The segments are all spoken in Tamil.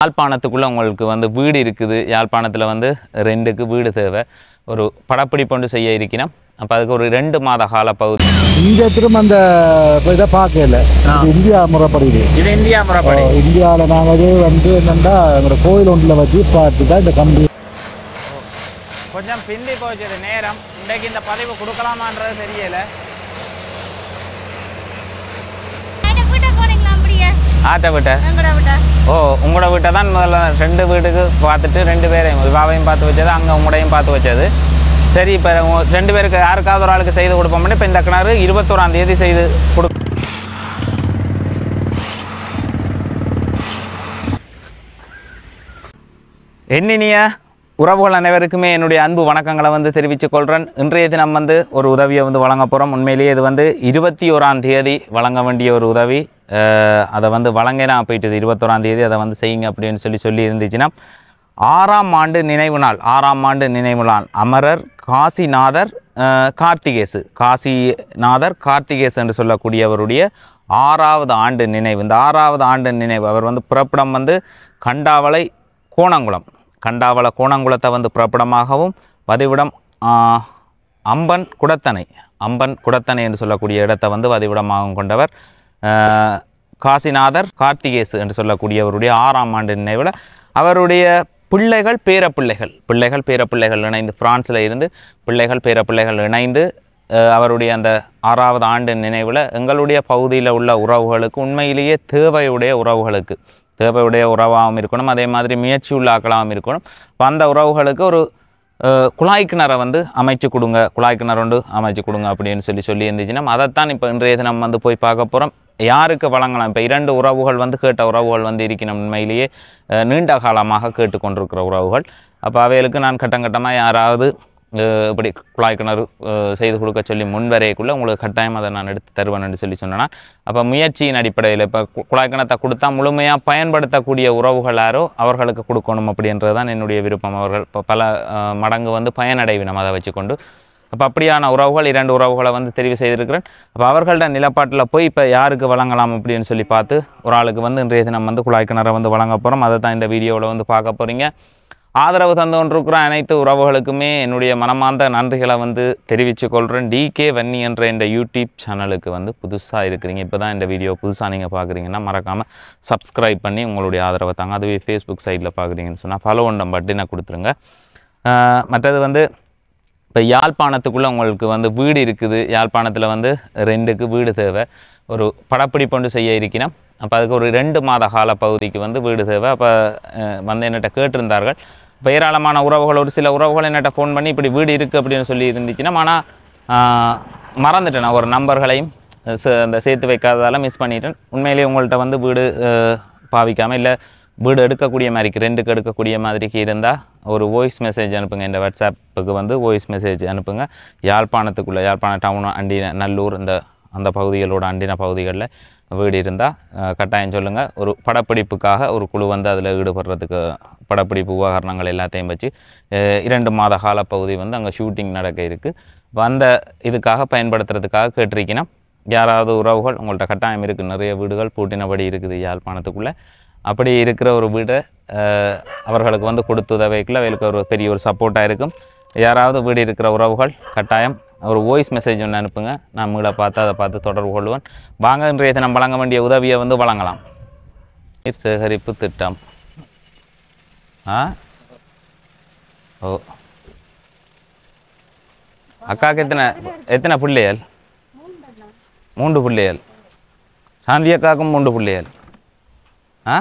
யாழ்ப்பாணத்துக்குள்ளே உங்களுக்கு வந்து வீடு இருக்குது. யாழ்ப்பாணத்தில் வந்து ரெண்டுக்கு வீடு தேவை. ஒரு படப்பிடிப்பு ஒன்று செய்ய இருக்கணும் அப்போ அதுக்கு ஒரு ரெண்டு மாத கால பகுதி. இங்க திரும்ப அந்த இதை பார்க்கல. இது இந்தியா முறைப்படி. இது இந்தியா முறைப்படி. இந்தியாவில் நாங்கள் வந்து என்னென்னா எங்களோட கோயில் ஒன்றில் வச்சு பார்த்து தான் இந்த கம்பி. கொஞ்சம் பிந்தி போச்சு நேரம். இன்றைக்கு இந்த பதிவு கொடுக்கலாமான்றது தெரியல. ஆட்ட விட்ட? ஓ உங்களோட வீட்டை தான் முதல்ல ரெண்டு வீட்டுக்கு பார்த்துட்டு ரெண்டு பேரையும் விவாவையும் பார்த்து வச்சது அங்கே உங்களையும் பார்த்து வச்சது. சரி இப்போ ரெண்டு பேருக்கு யாருக்காவது ஒரு ஆளுக்கு செய்து கொடுப்போம்னு இப்போ இந்த கிணறு இருபத்தோராம் தேதி செய்து கொடு எண்ணினிய உறவுகள் அனைவருக்குமே என்னுடைய அன்பு வணக்கங்களை வந்து தெரிவித்துக் கொள்கிறேன் இன்றைய தினம் வந்து ஒரு உதவியை வந்து வழங்க போகிறோம் உண்மையிலேயே இது வந்து இருபத்தி ஓராம் தேதி வழங்க வேண்டிய ஒரு உதவி. அதை வந்து வழங்கினா போயிட்டது இருபத்தோராம் தேதி அதை வந்து செய்யுங்க அப்படின்னு சொல்லி சொல்லி இருந்துச்சுன்னா ஆறாம் ஆண்டு நினைவு நாள் ஆறாம் ஆண்டு நினைவு நாள் அமரர் காசிநாதர் கார்த்திகேசு. காசிநாதர் கார்த்திகேசு என்று சொல்லக்கூடியவருடைய ஆறாவது ஆண்டு நினைவு. இந்த ஆறாவது ஆண்டு நினைவு அவர் வந்து பிறப்பிடம் வந்து கண்டாவளை கோணங்குளம். கண்டாவள கோணங்குளத்தை வந்து பிறப்பிடமாகவும் வதிவிடம் அம்பன் குடத்தனை. அம்பன் குடத்தனை என்று சொல்லக்கூடிய இடத்தை வந்து வதிவிடமாகவும் கொண்டவர் காசிநாதர் கார்த்திகேசு என்று சொல்லக்கூடியவருடைய ஆறாம் ஆண்டு நினைவில் அவருடைய பிள்ளைகள் பேரப்பிள்ளைகள் பிள்ளைகள் பேரப்பிள்ளைகள் இணைந்து பிரான்ஸில் இருந்து பிள்ளைகள் பேரப்பிள்ளைகள் இணைந்து அவருடைய அந்த ஆறாவது ஆண்டு நினைவில் எங்களுடைய பகுதியில் உள்ள உறவுகளுக்கு உண்மையிலேயே தேவையுடைய உறவுகளுக்கு தேவையுடைய உறவாகவும் இருக்கணும் அதே மாதிரி முயற்சி உள்ளாக்களாகவும் இருக்கணும். அப்ப அந்த உறவுகளுக்கு ஒரு குழாய் கிணறை வந்து அமைச்சு கொடுங்க குழாய் கிணறு ஒன்று அமைச்சு கொடுங்க அப்படின்னு சொல்லி சொல்லி இருந்துச்சுன்னா அதைத்தான் இப்போ இன்றைய தினம் வந்து போய் பார்க்க போகிறோம் யாருக்கு வழங்கலாம்? இப்போ இரண்டு உறவுகள் வந்து கேட்ட உறவுகள் வந்து இருக்கணும் உண்மையிலேயே. நீண்ட காலமாக கேட்டுக்கொண்டிருக்கிற உறவுகள். அப்போ அவைகளுக்கு நான் கட்டம் கட்டமாக யாராவது இப்படி குழாய் கிணறு செய்து கொடுக்க சொல்லி முன்வரையக்குள்ளே உங்களுக்கு கட்டாயம் அதை நான் எடுத்து தருவேன்னு சொல்லி சொன்னேன்னா அப்போ முயற்சியின் அடிப்படையில் இப்போ குழாய் கிணத்தை கொடுத்தா முழுமையாக பயன்படுத்தக்கூடிய உறவுகள் யாரோ அவர்களுக்கு கொடுக்கணும் அப்படின்றது தான் என்னுடைய விருப்பம். அவர்கள் இப்போ பல மடங்கு வந்து பயனடைவினம் அதை வச்சுக்கொண்டு. அப்போ அப்படியான உறவுகள் இரண்டு உறவுகளை வந்து தெரிவு செய்திருக்கிறேன். அப்போ அவர்கள்ட்ட நிலப்பாட்டில் போய் இப்போ யாருக்கு வழங்கலாம் அப்படின்னு சொல்லி பார்த்து ஒரு ஆளுக்கு வந்து இன்றைய தினம் வந்து குழாய் கிணறு வந்து வழங்க போகிறோம் அதை தான் இந்த வீடியோவில் வந்து பார்க்க போகிறீங்க ஆதரவு தந்து கொண்டிருக்கிற அனைத்து உறவுகளுக்குமே என்னுடைய மனமார்ந்த நன்றிகளை வந்து தெரிவித்து கொள்கிறேன் டிகே வன்னி என்ற இந்த யூடியூப் சேனலுக்கு வந்து புதுசாக இருக்கிறீங்க. இப்போ தான் இந்த வீடியோ புதுசாக நீங்கள் பார்க்குறீங்கன்னா மறக்காமல் சப்ஸ்கிரைப் பண்ணி உங்களுடைய ஆதரவை தாங்க. அதுவே ஃபேஸ்புக் சைட்டில் பார்க்குறீங்கன்னு சொன்னால் ஃபாலோ பண்ண பட்டினை கொடுத்துருங்க மற்றது வந்து இப்போ யாழ்ப்பாணத்துக்குள்ளே உங்களுக்கு வந்து வீடு இருக்குது. யாழ்ப்பாணத்தில் வந்து ரெண்டுக்கு வீடு தேவை. ஒரு படப்பிடிப்பு ஒன்று செய்ய இருக்கணும் அப்போ அதுக்கு ஒரு ரெண்டு மாத கால பகுதிக்கு வந்து வீடு தேவை. அப்போ வந்து என்னட்ட கேட்டிருந்தார்கள். இப்போ ஏராளமான உறவுகள் ஒரு சில உறவுகள் என்னட்ட ஃபோன் பண்ணி இப்படி வீடு இருக்குது அப்படின்னு சொல்லி இருந்துச்சுன்னா ஆனால் மறந்துட்டேன் நான் ஒரு நம்பர்களையும் அந்த சேர்த்து வைக்காததால் மிஸ் பண்ணிட்டேன். உண்மையிலேயே உங்கள்கிட்ட வந்து வீடு பாவிக்காமல் இல்லை வீடு எடுக்கக்கூடிய மாதிரிக்கு ரெண்டுக்கு எடுக்கக்கூடிய மாதிரிக்கு இருந்தால் ஒரு வாய்ஸ் மெசேஜ் அனுப்புங்க. இந்த வாட்ஸ்அப்புக்கு வந்து வாய்ஸ் மெசேஜ் அனுப்புங்க. யாழ்ப்பாணத்துக்குள்ளே யாழ்ப்பாணம் டவுன் அண்டின நல்லூர் இந்த அந்த பகுதிகளோட அண்டின பகுதிகளில் வீடு இருந்தால் கட்டாயம் சொல்லுங்கள் ஒரு படப்பிடிப்புக்காக ஒரு குழு வந்து அதில் ஈடுபடுறதுக்கு படப்பிடிப்பு உபகரணங்கள் எல்லாத்தையும் வச்சு இரண்டு மாத கால பகுதி வந்து அங்கே ஷூட்டிங் நடக்க இருக்குது அந்த இதுக்காக பயன்படுத்துறதுக்காக கேட்டிருக்கணும் யாராவது உறவுகள் உங்கள்கிட்ட கட்டாயம் இருக்குது நிறைய வீடுகள் பூட்டினபடி இருக்குது யாழ்ப்பாணத்துக்குள்ளே. அப்படி இருக்கிற ஒரு வீடை அவர்களுக்கு வந்து கொடுத்து உதவிக்குள்ள அவர்களுக்கு ஒரு பெரிய ஒரு சப்போர்ட்டாக இருக்கும். யாராவது வீடு இருக்கிற உறவுகள் கட்டாயம் ஒரு வாய்ஸ் மெசேஜ் ஒன்று அனுப்புங்க. நான் மீள பார்த்து அதை பார்த்து தொடர்பு கொள்வேன் வாங்க இன்றைய தினம் வழங்க வேண்டிய உதவியை வந்து வழங்கலாம். நீர் சேகரிப்பு திட்டம். ஆ? ஓ. அக்காவுக்கு எத்தனை எத்தனை பிள்ளைகள் மூன்று பிள்ளைகள் சாந்தி அக்காவுக்கும் மூன்று பிள்ளைகள் ஆ?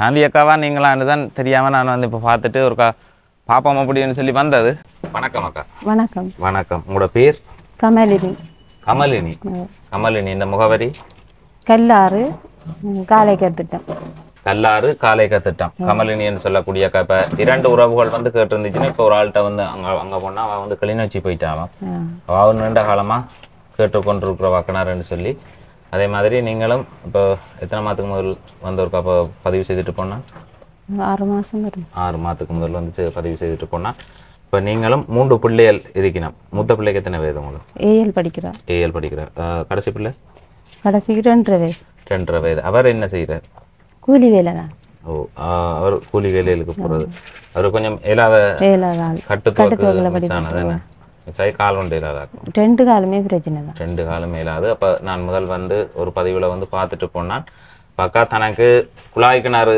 சாந்தி அக்காவா நீங்களான்னு தான் தெரியாமல் நான் வந்து இப்போ பார்த்துட்டு ஒரு கா பாப்போம் அப்படின்னு சொல்லி வந்தது. வணக்கம் அக்கா. வணக்கம். வணக்கம். உங்களோட பேர்? கமலினி. கமலினி. கமலினி இந்த முகவரி? கல்லாறு ம், காலை கத்துட்டோம் கல்லாறு காலைக்க திட்டம் கமலினின்னு சொல்லக்கூடிய அக்கா இப்போ இரண்டு உறவுகள் வந்து கேட்டிருந்துச்சுன்னா இப்போ ஒரு ஆள்கிட்ட வந்து அங்கே அங்கே போனால் அவன் வந்து கிளிநொச்சி போயிட்டான் அவன். நீண்ட காலமாக கேட்டுக்கொண்டிருக்கிற வாக்கினார்னு சொல்லி அதே மாதிரி நீங்களும் இப்போ எத்தனை மாதத்துக்கு முதல் வந்து ஒரு அப்போ பதிவு செய்துட்டு போனா ஆறு மாதம் வரும் ஆறு மாதத்துக்கு முதல்ல வந்து பதிவு செய்துட்டு போனா இப்போ நீங்களும் மூன்று பிள்ளைகள் இருக்கணும். மூத்த பிள்ளைக்கு எத்தனை வயது உங்களுக்கு? ஏஎல் படிக்கிறா ஏஎல் படிக்கிறார். கடைசி பிள்ளை? கடைசிக்கு ரெண்டரை வயசு. ரெண்டரை வயது. அவர் என்ன செய்கிறார்? கூலி வேலை தான் ஓ அவர் கூலி வேலைகளுக்கு போகிறது அவர் கொஞ்சம் ஏழாவது கட்டுத்துவக்கில் மிஸ் ஆனது சரி கால் ஒன்று இல்லாதாக்கும் ரெண்டு காலுமே பிரச்சனை தான். ரெண்டு காலம் இயலாது அப்போ நான் முதல் வந்து ஒரு பதிவில் வந்து பார்த்துட்டு போனான். பக்கா தனக்கு குழாய் கிணறு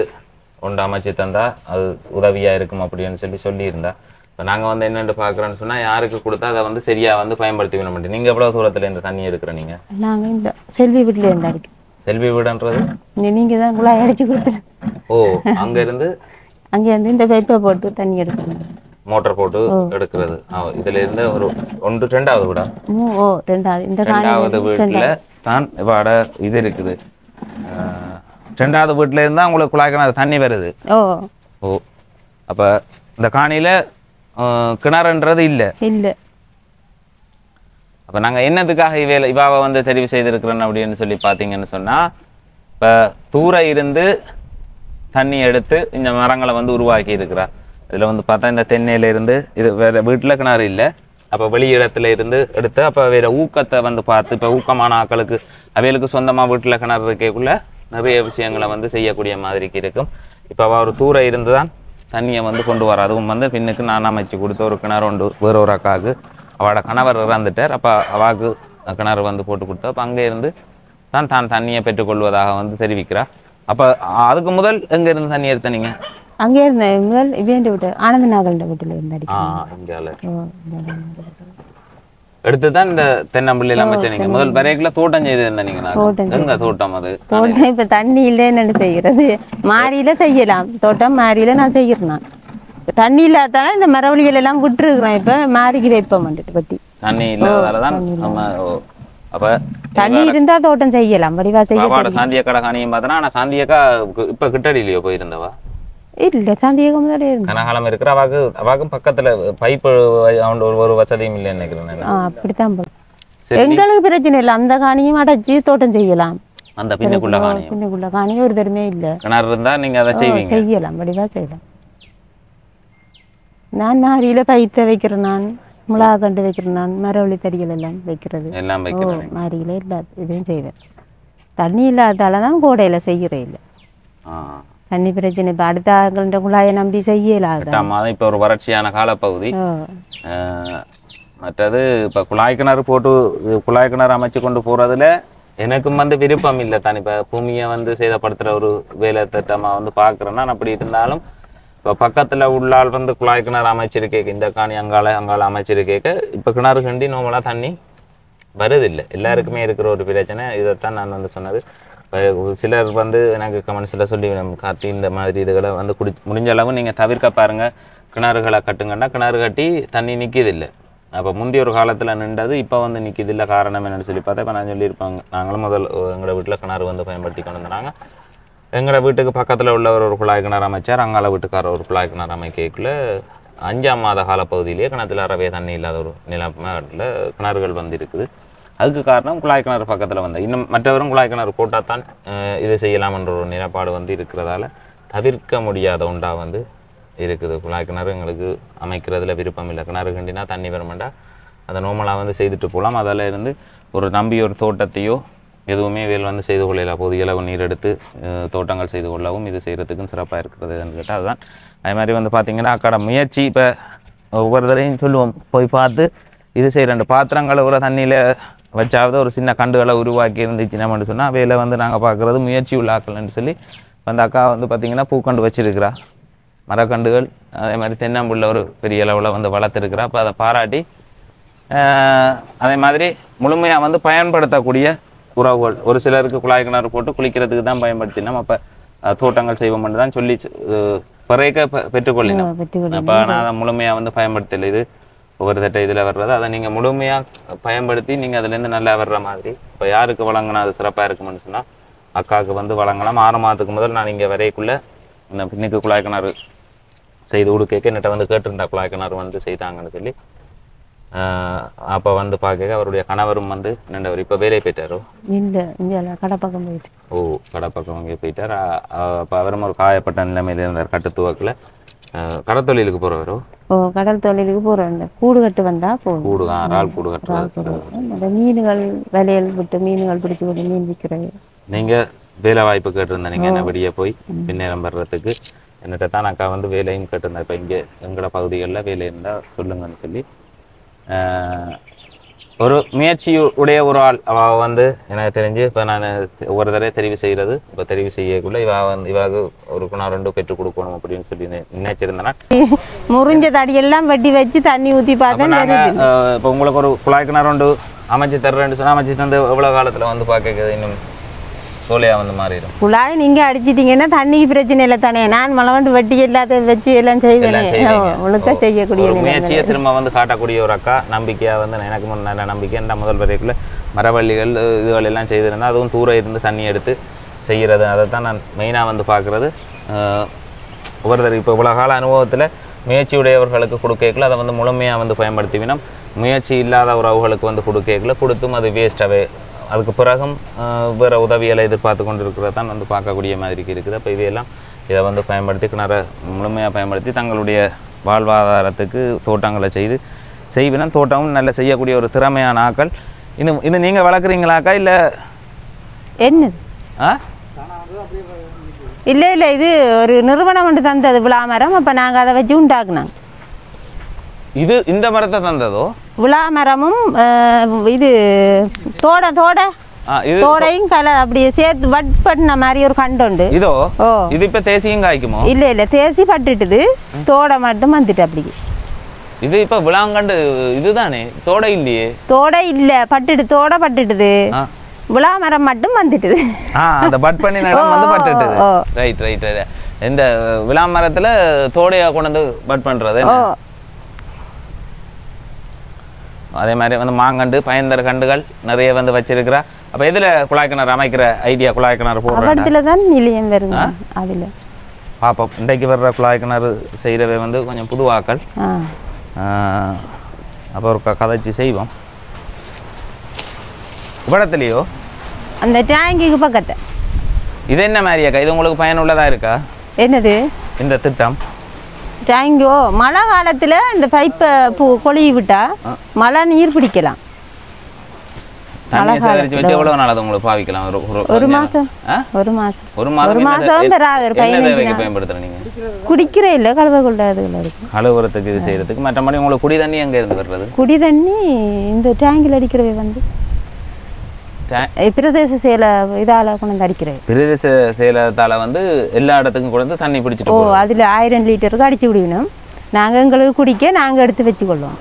ஒன்று அமைச்சு தந்தா அது உதவியாக இருக்கும் அப்படின்னு சொல்லி சொல்லியிருந்தா. இப்போ நாங்கள் வந்து என்னென்னு பார்க்குறோன்னு சொன்னால் யாருக்கு கொடுத்தா அதை வந்து சரியாக வந்து பயன்படுத்தி விட மாட்டேன். நீங்கள் எவ்வளோ தூரத்தில் இந்த தண்ணி எடுக்கிற நீங்கள் நாங்கள் இந்த செல்வி வீட்டில் இருந்து செல்வி வீடுன்றது? நீங்கள் தான் குழாய் அடிச்சு கொடுத்துரு ஓ அங்க இருந்து? அங்கே இருந்து இந்த பைப்பை போட்டு தண்ணி எடுக்கணும். மோட்டார் போட்டு எடுக்கிறது. இதுல இருந்து ஒரு ஒன்று ரெண்டாவது வீடா. ஓ ரெண்டாவது. இந்த ரெண்டாவது வீட்டுல தான் வாட இது இருக்குது. ரெண்டாவது வீட்டுல இருந்தா உங்களுக்கு குழாய் கிணறு தண்ணி வருது. ஓ. ஓ அப்ப இந்த காணியில கிணறுன்றது இல்ல. இல்லை. அப்ப நாங்க என்னத்துக்காக இவேல இவாவை வந்து தெரிவு செய்திருக்கிறோம் அப்படின்னு சொல்லி பாத்தீங்கன்னு சொன்னா இப்ப தூர இருந்து தண்ணி எடுத்து இந்த மரங்களை வந்து உருவாக்கி இருக்கிறா இதில் வந்து பார்த்தா இந்த தென்னையில இருந்து இது வேறு வீட்டில் கிணறு இல்லை. அப்போ வெளி இடத்துல இருந்து எடுத்து அப்போ வேறு ஊக்கத்தை வந்து பார்த்து இப்போ ஊக்கமான ஆக்களுக்கு அவைகளுக்கு சொந்தமாக வீட்டில் கிணறு இருக்கக்குள்ள நிறைய விஷயங்களை வந்து செய்யக்கூடிய மாதிரிக்கு இருக்கும். இப்போ அவள் ஒரு தூர இருந்து தான் தண்ணியை வந்து கொண்டு வர. அதுவும் வந்து பின்னுக்கு நான் அமைச்சு கொடுத்த ஒரு கிணறு உண்டு வேற ஒரு அக்காவுக்கு. அவளோட கணவர் இறந்துட்டார். அப்போ அவாக்கு கிணறு வந்து போட்டு கொடுத்தா அப்போ அங்கே இருந்து தான் தான் தண்ணியை பெற்றுக்கொள்வதாக வந்து தெரிவிக்கிறாள் அப்போ அதுக்கு முதல் எங்கேருந்து தண்ணி எடுத்தனீங்க? அங்கே இருந்த முதல் இவேண்ட வீட்டு ஆனந்த நாகல்ட வீட்டில் இருந்து ஆ அடிக்கும் இங்கால ஓ இந்த இடம் வந்து. எடுத்து தான் இந்த தென்னம்பிள்ளை எல்லாம் வச்ச நீங்க. முதல் வரைக்குள்ள தோட்டம் செய்து இருந்த நீங்க. எங்க தோட்டம் அது? தோட்டம் இப்போ தண்ணி இல்லைன்னு செய்கிறது மாரியில செய்யலாம். தோட்டம் மாரியில நான் இப்ப தண்ணி இல்லாதால இந்த மரவழிகள் எல்லாம் விட்டுருக்குறேன் இப்போ மாரிக்கு வைப்போம் வந்துட்டு பத்தி தண்ணி இல்லாததால தான் நம்ம அப்ப தண்ணி இருந்தா தோட்டம் செய்யலாம். வடிவா செய்ய பாவாட சாந்திய கடை காணியும் பார்த்தனா ஆனா சாந்தியக்கா இப்ப கிட்டடியிலயோ போயிருந்தவா? இல்ல சந்தேகம் முதலே இருந்து கனகாலம் இருக்கிற அவாக்கு அவாக்கும் பக்கத்துல பைப்பு ஒரு ஒரு வசதியும் இல்லைன்னு நினைக்கிறேன் அப்படித்தான் போல. எங்களுக்கு பிரச்சனை இல்லை. அந்த காணியும் அடைச்சு தோட்டம் செய்யலாம். அந்த பின்னுக்குள்ள காணியும். பின்னுக்குள்ள காணியும் ஒரு தருமே இல்லை. கிணறு இருந்தா நீங்க அதை செய்வீங்க. செய்யலாம். வடிவா செய்யலாம். நான் மாரியில பைத்த வைக்கிறேன் நான் மிளகா கண்டு வைக்கிறேன் நான் மரவள்ளி தடிகள் எல்லாம் வைக்கிறது. எல்லாம் வைக்கிறேன் மாரியில இல்லாத இதையும் செய்வேன். தண்ணி இல்லாதால தான் கோடையில செய்கிறேன் இல்லை. தண்ணி பிரச்சனை இப்போ அடுத்த ஆளுன்ற குழாயை நம்பி செய்யலாத? மாதம் இப்போ ஒரு வறட்சியான காலப்பகுதி. மற்றது இப்போ குழாய் கிணறு போட்டு குழாய் கிணறு அமைச்சு கொண்டு போறதுல எனக்கும் வந்து விருப்பம் இல்லை. தான் இப்போ பூமியை வந்து சேதப்படுத்துற ஒரு வேலை திட்டமா வந்து பார்க்குறேன்னா அப்படி இருந்தாலும் இப்போ பக்கத்துல உள்ளால் வந்து குழாய் கிணறு அமைச்சிருக்கேக்க இந்த காணி அங்கால அங்கால அமைச்சிருக்கேக்க இப்போ கிணறு கண்டி நார்மலாக தண்ணி வருதில்லை. எல்லாருக்குமே இருக்கிற ஒரு பிரச்சனை. இதைத்தான் நான் வந்து சொன்னது. சிலர் வந்து எனக்கு கமெண்ட்ஸில் சொல்லி காட்டி இந்த மாதிரி இதுகளை வந்து குடி முடிஞ்ச அளவு நீங்கள் தவிர்க்க பாருங்கள் கிணறுகளை கட்டுங்கன்னா கிணறு கட்டி தண்ணி நிற்கிதில்லை அப்போ முந்தைய ஒரு காலத்தில் நின்றது இப்போ வந்து நிற்கிது இல்லை காரணம் என்னென்னு சொல்லி பார்த்தா இப்போ நான் சொல்லியிருப்பாங்க. நாங்களும் முதல் எங்களோட வீட்டில் கிணறு வந்து பயன்படுத்தி கொண்டு வந்தாங்க எங்களோட வீட்டுக்கு பக்கத்தில் உள்ளவர் ஒரு குழாய் கிணறு அமைச்சார். அங்கால வீட்டுக்காரர் ஒரு குழாய் கிணறு அமைக்கக்குள்ளே அஞ்சாம் மாத கால பகுதியிலேயே கிணத்துல அறவே தண்ணி இல்லாத ஒரு நிலமாட்டில் கிணறுகள் வந்து இருக்குது. அதுக்கு காரணம் குழாய் கிணறு பக்கத்தில் வந்து. இன்னும் மற்றவரும் குழாய் கிணறு போட்டால் தான் இது செய்யலாம்ன்ற ஒரு நிலப்பாடு வந்து இருக்கிறதால தவிர்க்க முடியாத உண்டாக வந்து இருக்குது. குழாய் கிணறு எங்களுக்கு அமைக்கிறதுல விருப்பம் இல்லை. கிணறு கண்டினா தண்ணி வரமாட்டா அதை நோமலாக வந்து செய்துட்டு போகலாம். அதில் இருந்து ஒரு நம்பி ஒரு தோட்டத்தையோ எதுவுமே வேல் வந்து செய்து கொள்ளலாம் போது இளவு நீர் எடுத்து தோட்டங்கள் செய்து கொள்ளவும் இது செய்கிறதுக்கும் சிறப்பாக இருக்கிறது கேட்டால் அதுதான். அதே மாதிரி வந்து பார்த்திங்கன்னா அக்கட முயற்சி இப்போ ஒவ்வொரு தடையும் சொல்லுவோம். போய் பார்த்து இது செய்கிற ரெண்டு பாத்திரங்களை ஒரு தண்ணியில் வச்சாவது ஒரு சின்ன கண்டுகளை உருவாக்கி இருந்துச்சுன்னு சொன்னால் வேலை வந்து நாங்கள் பார்க்குறது முயற்சி உள்ள ஆக்கலன்னு சொல்லி அந்த அக்கா வந்து பார்த்திங்கன்னா பூக்கண்டு வச்சிருக்கிறா. மரக்கண்டுகள் அதே மாதிரி தென்னம்புள்ள ஒரு பெரிய அளவில் வந்து வளர்த்துருக்கிறா. அப்போ அதை பாராட்டி அதே மாதிரி முழுமையாக வந்து பயன்படுத்தக்கூடிய உறவுகள். ஒரு சிலருக்கு குழாய் கிணறு போட்டு குளிக்கிறதுக்கு தான் பயன்படுத்தினோம். அப்போ தோட்டங்கள் செய்வோம்னு தான் சொல்லி அஹ், பிறக்க பெ- பெற்றுக்கொள்ளினோம். அப்போ நான் அதை முழுமையாக வந்து பயன்படுத்தல. இது ஒவ்வொரு தட்டை இதில் வர்றது. அதை நீங்கள் முழுமையாக பயன்படுத்தி நீங்கள் அதுலேருந்து நல்லா வர்ற மாதிரி. இப்போ யாருக்கு வழங்கினா அது சிறப்பாக இருக்கும்னு சொன்னால் அக்காவுக்கு வந்து வழங்கலாம். ஆறு மாதத்துக்கு முதல் நான் இங்கே வரைக்குள்ள இந்த பின்னுக்கு குழாய் கிணறு செய்து கொடுக்க என்னட்ட வந்து கேட்டிருந்தா குழாய் கிணறு வந்து செய்தாங்கன்னு சொல்லி அப்போ வந்து பார்க்க அவருடைய கணவரும் வந்து நின்றவர். இப்போ வேலை போயிட்டாரோ? இல்லை இங்கே கடை பக்கம் போயிட்டு. ஓ கடை பக்கம் அங்கே போயிட்டார்? அப்போ அவரும் ஒரு காயப்பட்ட நிலைமையில் இருந்தார் கட்டுத்துவக்கில் கடத்தொழிலுக்கு போகிறவரோ ஓ கடல் தொழிலுக்கு இந்த கூடு கட்டு வந்தா போதும். கூடு தான் இறால் கூடு கட்டுறது. அந்த மீன்கள் வலையல் விட்டு மீன்கள் பிடிச்சி கொண்டு மீன் விற்கிறது. நீங்கள் வேலை வாய்ப்பு கேட்டிருந்தேன். நீங்கள் என்ன வெளியே போய் பின்னேரம் வர்றதுக்கு என்னட்ட தான் அக்கா வந்து வேலையும் கேட்டிருந்தேன். இப்போ இங்கே எங்களோட பகுதிகளில் வேலை இருந்தால் சொல்லுங்கன்னு சொல்லி. ஆஹ், ஒரு முயற்சி உடைய ஒரு ஆள். அவ வந்து எனக்கு தெரிஞ்சு இப்போ நான் ஒரு தடவை தெரிவு செய்கிறது இப்போ தெரிவு செய்யக்குள்ள இவ வந்து இவாக ஒரு குணம் ரெண்டு பெற்றுக் கொடுக்கணும் அப்படின்னு சொல்லி நினைச்சிருந்தேன்னா. முறிஞ்ச தடியெல்லாம் வெட்டி வச்சு தண்ணி ஊற்றி அப்போ பார்த்தா நாங்கள் இப்போ உங்களுக்கு ஒரு குழாய் கிணறு ஒன்று அமைச்சு தர்றேன்னு சொன்னால் அமைச்சு தந்து எவ்வளோ காலத்தில் வந்து பார்க்க இன்னும்? சோலையாக வந்து மாறிடும். குழாய் நீங்க அடிச்சிட்டீங்கன்னா தண்ணிக்கு பிரச்சனை இல்லை தானே. நான் மலவண்டு வெட்டி எல்லாத்தையும் வச்சு எல்லாம் செய்வேனே. ஒழுக்க செய்யக்கூடிய. முயற்சியை திரும்ப வந்து காட்டக்கூடிய ஒரு அக்கா நம்பிக்கையா வந்து எனக்கு நல்ல நம்பிக்கை. இந்த முதல் வரைக்குள்ள மரவள்ளிகள் இதுகள் எல்லாம் செய்திருந்தா அதுவும் தூர இருந்து தண்ணி எடுத்து செய்கிறது. அதை தான் நான் மெயினாக வந்து பார்க்குறது. ஒவ்வொருத்தர் இப்போ இவ்வளோ கால அனுபவத்தில் முயற்சியுடையவர்களுக்கு கொடுக்கல அதை வந்து முழுமையாக வந்து பயன்படுத்திவினோம் முயற்சி இல்லாத உறவுகளுக்கு வந்து கொடுக்கல கொடுத்தும் அது வேஸ்ட்டாகவே அதுக்கு பிறகும் வேற உதவிகளை எதிர்பார்த்து கொண்டு இருக்கிறது தான் வந்து பார்க்கக்கூடிய மாதிரி இருக்குது. அப்போ இவையெல்லாம் இதை வந்து பயன்படுத்தி கிணற முழுமையாக பயன்படுத்தி தங்களுடைய வாழ்வாதாரத்துக்கு தோட்டங்களை செய்து செய்வினம் தோட்டமும் நல்ல செய்யக்கூடிய ஒரு திறமையான ஆக்கள். இன்னும் இன்னும் நீங்கள் வளர்க்குறீங்களாக்கா இல்லை? என்னது? ஆ? இல்லை இல்லை இது ஒரு நிறுவனம் ஒன்று தந்தது விழா மரம். அப்போ நாங்கள் அதை வச்சு உண்டாக்குனாங்க இது இந்த மரத்தை தந்ததோ? விழா மரமும் இது தோட தோட தோடையும் கல அப்படியே சேர்த்து வட் பண்ண மாதிரி ஒரு கண்டு உண்டு. இதோ? இது இப்போ தேசியும் காய்க்குமோ? இல்லை இல்லை தேசி பட்டுட்டுது. தோடை மட்டும் வந்துட்டு அப்படி இது இப்போ விளாங்கண்டு இதுதானே? தோடை இல்லையே. தோடை இல்லை பட்டுட்டு தோடை பட்டுட்டுது. விழா மரம் மட்டும் வந்துட்டுது. அந்த பட் பண்ணி நடம் வந்து பட்டுட்டுது. ரைட் ரைட் ரைட் இந்த விழா மரத்துல தோடையா கொண்டு வந்து பட் பண்றது அதே மாதிரி வந்து மாங்கண்டு பயந்தர கண்டுகள் நிறைய வந்து வச்சிருக்கிறா. அப்ப எதுல குழாய் கிணறு அமைக்கிற ஐடியா குழாய் கிணறு தான் நிலையம் வருங்க அதில். பாப்போம் இன்றைக்கு வர்ற குழாய் கிணறு செய்கிறவை வந்து கொஞ்சம் புதுவாக்கள் அப்போ ஒரு கதைச்சு செய்வோம். இவ்விடத்துலையோ? அந்த டேங்கிக்கு பக்கத்தை. இது என்ன மாதிரியாக்கா? இது உங்களுக்கு பயனுள்ளதா இருக்கா? என்னது? இந்த திட்டம். டேங்கோ மழை காலத்தில் இந்த பைப்பை பூ கொழுவி விட்டா மழை நீர் பிடிக்கலாம். ஒரு மாசம்? ஒரு மாசம். ஒரு மாசம் தே- பெறாது ஒரு என்ன பதினஞ்சு தேவைக்கு நாள். பயன்படுத்துற நீங்க? குடிக்கிற இல்லை கழுவ இருக்கு கழுவுறதுக்கு இது செய்யறதுக்கு மற்றபடி உங்களுக்கு குடி தண்ணி எங்க இருந்து வர்றது? குடி தண்ணி இந்த டேங்கில் அடிக்கிறவை வந்து. பிரதேச சேலை இதால் கொண்டு வந்து அடிக்கிறவை பிரதேச சேலத்தால வந்து எல்லா இடத்துக்கும் கொண்டு தண்ணி பிடிச்சிட்டு ஓ அதில் ஆயிரம் லிட்டருக்கு அடிச்சு விடணும் நாங்கள் எங்களுக்கு குடிக்க நாங்கள் எடுத்து வச்சுக்கொள்வோம்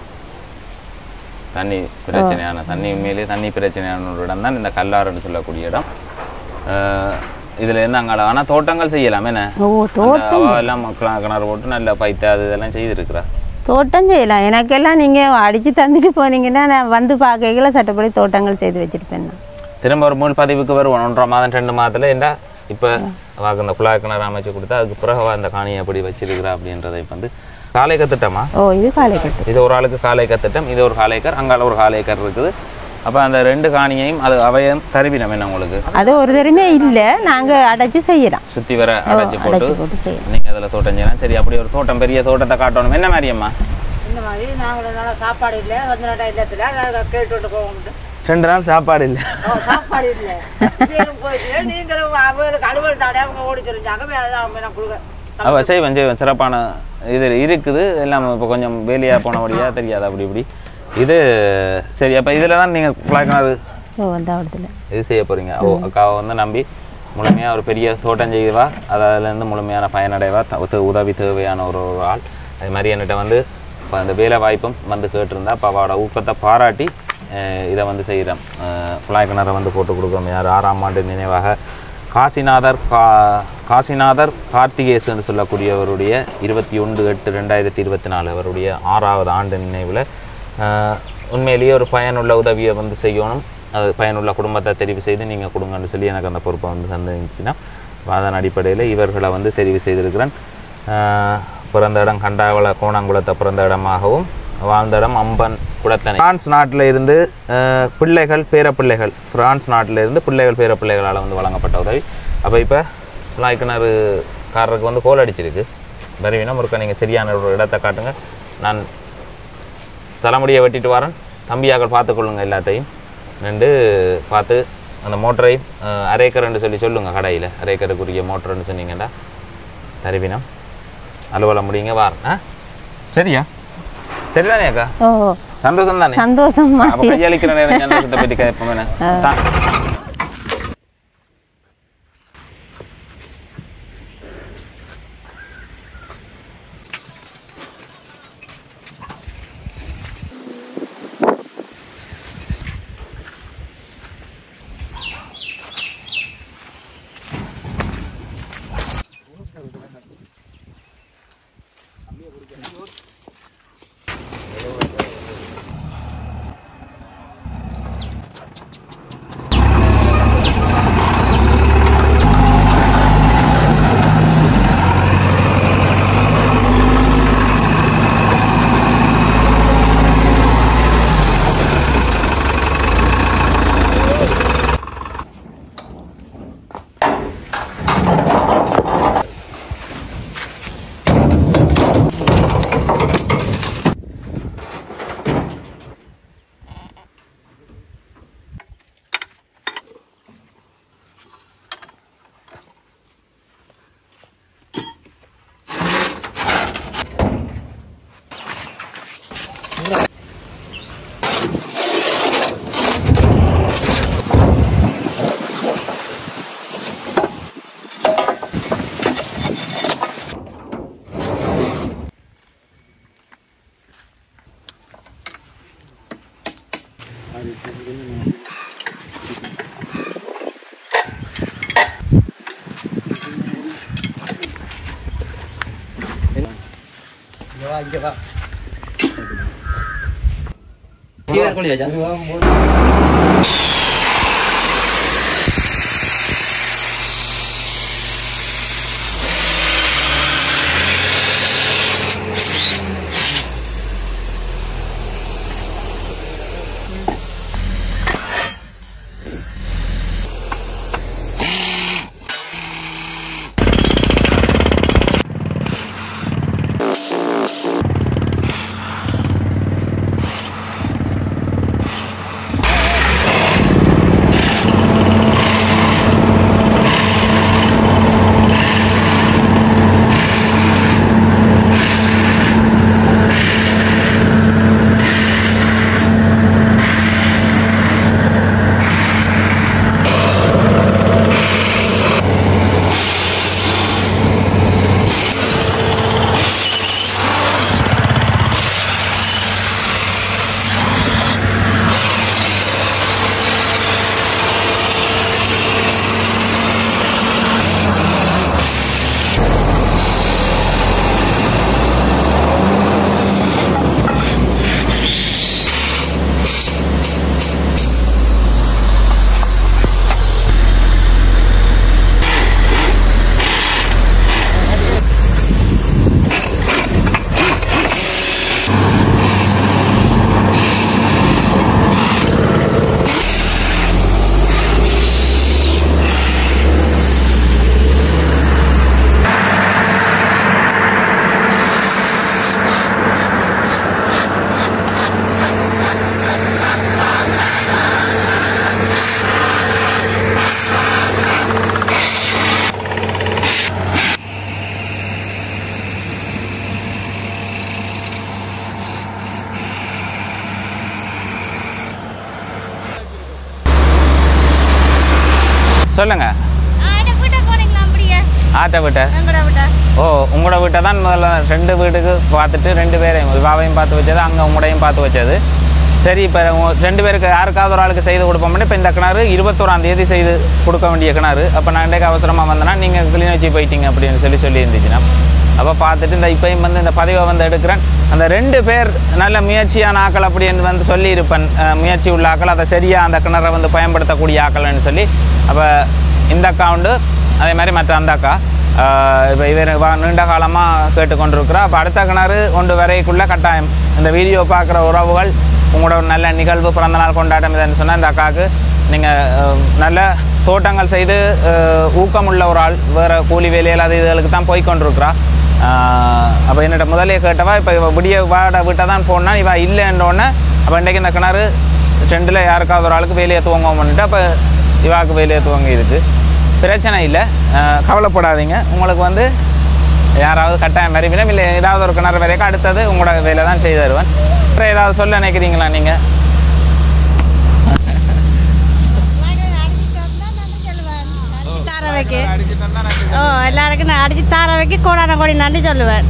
தண்ணி பிரச்சனையான தண்ணி உண்மையிலேயே தண்ணி பிரச்சனையான ஒரு இடம் தான் இந்த கல்லாறுன்னு சொல்லக்கூடிய இடம். இதுல இருந்து அங்கால? ஆனா தோட்டங்கள் செய்யலாம். என்ன? எல்லாம் மக்கள் கிணறு போட்டு நல்ல பைத்த அது இதெல்லாம் செய்திருக்கிறா. தோட்டம் செய்யலாம். எனக்கெல்லாம் நீங்கள் அடித்து தந்துட்டு போனீங்கன்னா நான் வந்து பார்க்கல சட்டப்படி தோட்டங்கள் செய்து வச்சுருப்பேன் நான். திரும்ப ஒரு மூணு பதிவுக்கு வருவோம். ஒன்றரை மாதம் ரெண்டு மாதத்துல என்ன இப்போ வாக்கு இந்த குழாய் கிணறு அமைச்சு கொடுத்தா அதுக்கு பிறகு அவ அந்த காணியை எப்படி வச்சிருக்கிறா அப்படின்றதை இப்ப வந்து காலை கத்துட்டமா? ஓ இது காலை கட்டு இது ஒரு ஆளுக்கு காலை கத்திட்டம் இது ஒரு காலைக்கர் அங்கால ஒரு காலைக்கர் இருக்குது. அப்போ அந்த ரெண்டு காணியையும் அது அவையும் தருவினம் என்ன உங்களுக்கு? அது ஒரு தடமே இல்லை நாங்கள் அடைச்சி செய்யலாம் சுற்றி வர அடைச்சி போட்டு நீங்கள் அதில் தோட்டம் செய்யலாம் சரி அப்படி ஒரு தோட்டம் பெரிய தோட்டத்தை காட்டணும். என்ன மாதிரியம்மா இந்த மாதிரி நாங்கள் சாப்பாடு இல்லை வந்து கேட்டுட்டு போவோம்ட்டு ரெண்டு நாள் சாப்பாடு இல்லை. ஓ, சாப்பாடு இல்லை. நீங்களும் அவங்களுக்கு அலுவல் அவங்க ஓடி தெரிஞ்சாங்க அதான் நான் கொடுக்க. அவ செய்வேன் செய்வேன். சிறப்பான இது இருக்குது. எல்லாம் இப்போ கொஞ்சம் வேலையாக போனபடியாக தெரியாது அப்படி இப்படி. இது சரி அப்போ இதில் தான் நீங்கள் இடத்துல இது செய்ய போகிறீங்க ஓ அக்காவை வந்து நம்பி முழுமையாக ஒரு பெரிய தோட்டம் செய்வா. அதிலேருந்து முழுமையான பயனடைவா. உதவி தேவையான ஒரு ஒரு ஆள். அது மாதிரி என்கிட்ட வந்து இப்போ அந்த வேலை வாய்ப்பும் வந்து கேட்டிருந்தா அப்போ அவளோட ஊக்கத்தை பாராட்டி இதை வந்து செய்கிறேன். குழாய் கிணறை வந்து போட்டு கொடுக்குறோம் யார் ஆறாம் ஆண்டு நினைவாக காசிநாதர் கா காசிநாதர் கார்த்திகேசன் சொல்லக்கூடியவருடைய இருபத்தி ஒன்று எட்டு ரெண்டாயிரத்தி இருபத்தி நாலு அவருடைய ஆறாவது ஆண்டு நினைவில் உண்மையிலேயே ஒரு பயனுள்ள உதவியை வந்து செய்யணும். அது பயனுள்ள குடும்பத்தை தெரிவு செய்து நீங்கள் கொடுங்கன்னு சொல்லி எனக்கு அந்த பொறுப்பை வந்து சந்திச்சுன்னா அதன் அடிப்படையில் இவர்களை வந்து தெரிவு செய்திருக்கிறேன். பிறந்த இடம் கண்டாவள கோணங்குளத்தை பிறந்த இடமாகவும் வாழ்ந்த இடம் அம்பன் குளத்தனை பிரான்ஸ் நாட்டில் இருந்து பிள்ளைகள் பேரப்பிள்ளைகள். பிரான்ஸ் நாட்டில் இருந்து பிள்ளைகள் பேரப்பிள்ளைகளால் வந்து வழங்கப்பட்ட உதவி. அப்போ இப்போ குழாய்க்கிணறு காரருக்கு வந்து கோல் அடிச்சிருக்கு. வருவீனா முறுக்க நீங்கள் சரியான ஒரு இடத்தை காட்டுங்க. நான் தலைமுடியை வெட்டிட்டு வரேன். தம்பியாக்கள் பார்த்துக்கொள்ளுங்க எல்லாத்தையும். நின்று பார்த்து அந்த மோட்டரையும் அரைக்கரன்னு சொல்லி சொல்லுங்க கடையில். அரைக்கருக்குரிய மோட்டர்னு சொன்னீங்கன்னா தருவினம் அலுவலம் முடியுங்க வாரம் ஆ? சரியா? சரிதானே அக்கா சந்தோஷம் தானே சந்தோஷம் கையளிக்கிற நேரம் சந்தோஷத்தை பற்றி கேட்போம் தான் சொல்லுங்க ஆட வீட்டை போனீங்களா அப்படியே? ஆட்டை விட்ட. ஓ உங்களோட வீட்டை தான் முதல்ல ரெண்டு வீட்டுக்கு பார்த்துட்டு ரெண்டு பேரையும் விவாவையும் பார்த்து வச்சது அங்கே உங்களையும் பார்த்து வச்சது. சரி இப்போ ரெண்டு பேருக்கு யாருக்காவது ஒரு ஆளுக்கு செய்து கொடுப்போம்னு இப்போ இந்த கிணறு இருபத்தோராம் தேதி செய்து கொடுக்க வேண்டிய கிணறு. அப்போ நான் இன்றைக்கு அவசரமாக வந்தேன்னா நீங்கள் கிளிநொச்சி போயிட்டீங்க அப்படின்னு சொல்லி சொல்லி இருந்துச்சுன்னா அப்போ பார்த்துட்டு இந்த இப்பயும் வந்து இந்த பதிவை வந்து எடுக்கிறேன். அந்த ரெண்டு பேர் நல்ல முயற்சியான ஆக்கள் அப்படின்னு வந்து சொல்லியிருப்பேன். முயற்சி உள்ள ஆக்கள் அதை சரியாக அந்த கிணறை வந்து பயன்படுத்தக்கூடிய ஆக்கள்னு சொல்லி அப்போ இந்த அக்கௌண்டு அதே மாதிரி மற்ற அந்த அக்கா. இப்போ இவர் நீண்ட காலமாக கேட்டுக்கொண்டிருக்கிறோம் அப்போ அடுத்த கிணறு ஒன்று வரைக்குள்ளே கட்டாயம். இந்த வீடியோ பார்க்குற உறவுகள் உங்களோட ஒரு நல்ல நிகழ்வு பிறந்த நாள் கொண்டாட்டம் இதுன்னு சொன்னால் இந்த அக்காவுக்கு நீங்கள் நல்ல தோட்டங்கள் செய்து ஊக்கமுள்ள ஒரு ஆள். வேறு கூலி வேலையில் அது இதுகளுக்கு தான் போய்கொண்டிருக்கிறா அப்போ என்னோட முதலே கேட்டவா இப்போ இவ விடிய வாட விட்டால் தான் போனால் இவள் இல்லைன்றோடனே அப்போ இன்றைக்கு இந்த கிணறு ரெண்டில் யாருக்காவது ஒரு ஆளுக்கு வேலையை துவங்குவோம் பண்ணிட்டு அப்போ சிவாக்கு வேலையை துவங்கி இருக்கு பிரச்சனை இல்லை. கவலைப்படாதீங்க. உங்களுக்கு வந்து யாராவது கட்டாயம் வருவினம் இல்லை ஏதாவது ஒரு கிணறு வரைக்கும் அடுத்தது உங்களோட வேலை தான் செய்து தருவேன். அப்புறம் ஏதாவது சொல்ல நினைக்கிறீங்களா நீங்கள் ஓ எல்லாருக்கும் நான் அடிச்சு தாரவைக்கு கோடான கோடி நன்றி சொல்லுவேன்.